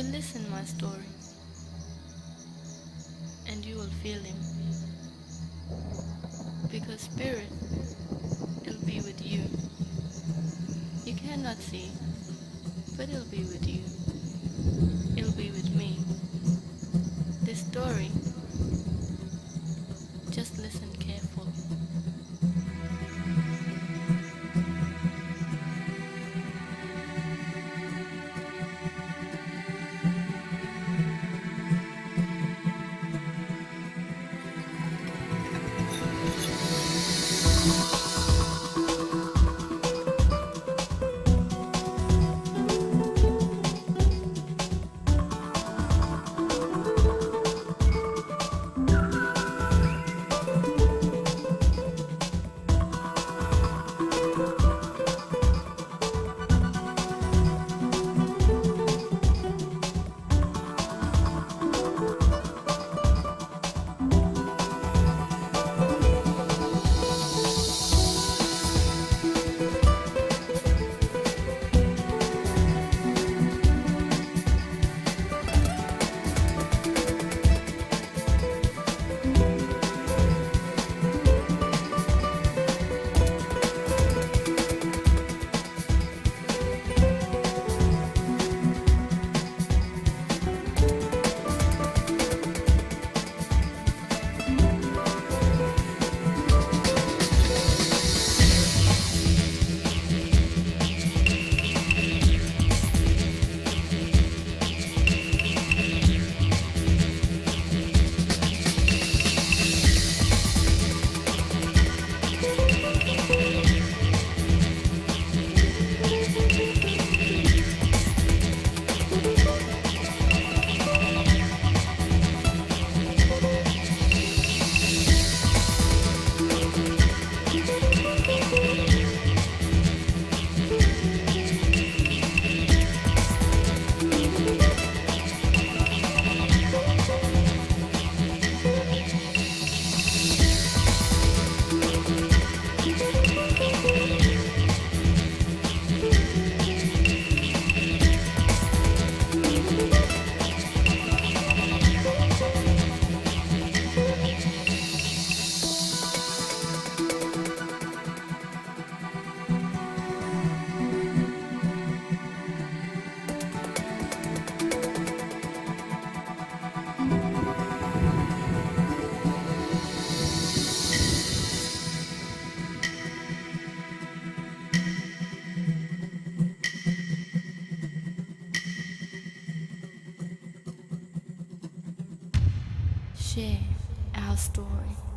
listen my story and you will feel him. Because spirit will be with you. You cannot see but it'll be with you. It'll be with me. This story just listen share our story.